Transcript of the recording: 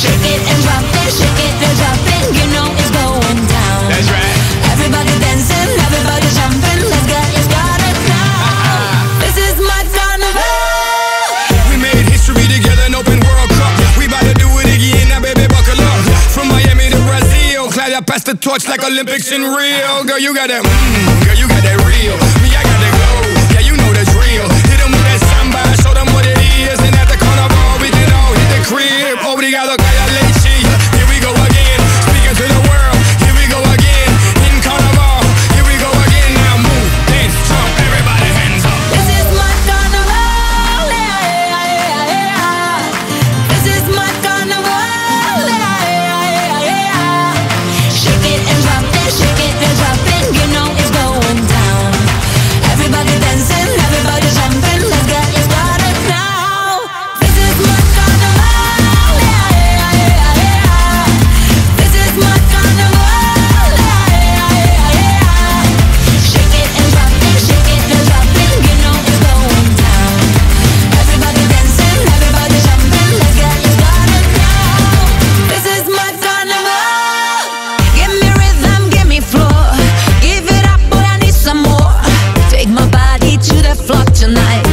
Shake it and drop it, shake it and drop it. You know it's going down. That's right. Everybody dancing, everybody jumping. Let's get it started now. This is my carnival. We made history together in Open World Cup. We about to do it again, now baby buckle up. From Miami to Brazil, Claudia passed the torch like Olympics in Rio. Girl, you got that, mm, girl, you got that real. flock tonight.